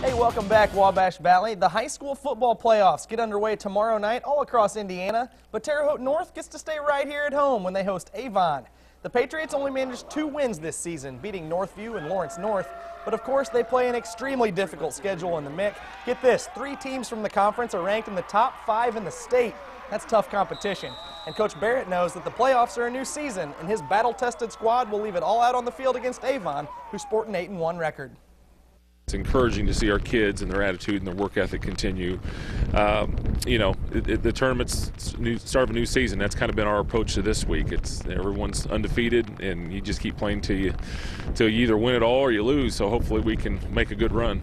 Hey, welcome back, Wabash Valley. The high school football playoffs get underway tomorrow night all across Indiana, but Terre Haute North gets to stay right here at home when they host Avon. The Patriots only managed two wins this season, beating Northview and Lawrence North, but of course they play an extremely difficult schedule in the MIC. Get this, three teams from the conference are ranked in the top five in the state. That's tough competition. And Coach Barrett knows that the playoffs are a new season, and his battle-tested squad will leave it all out on the field against Avon, who sport an 8-1 record. It's encouraging to see our kids and their attitude and their work ethic continue. Um, you know, it, it, the tournament's new, start of a new season. That's kind of been our approach to this week. It's everyone's undefeated, and you just keep playing till you till you either win it all or you lose. So hopefully we can make a good run.